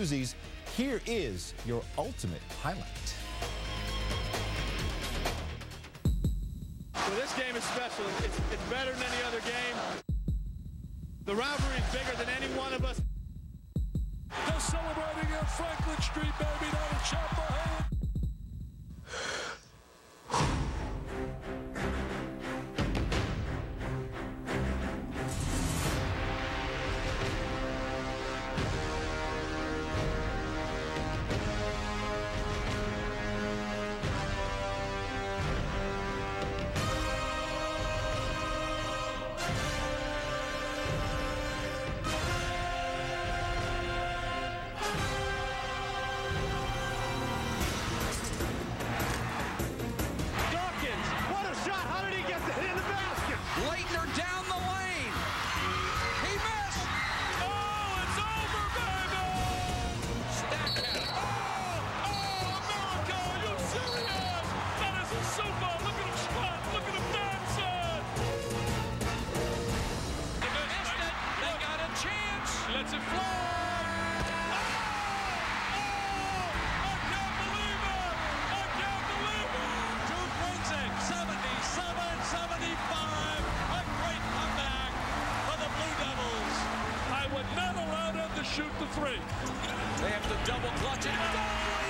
Newsies, here is your ultimate highlight. Well, this game is special. It's, it's better than any other game. The rivalry is bigger than any one of us. They're celebrating on Franklin Street, baby, allow them to shoot the three. They have to double clutch it. Double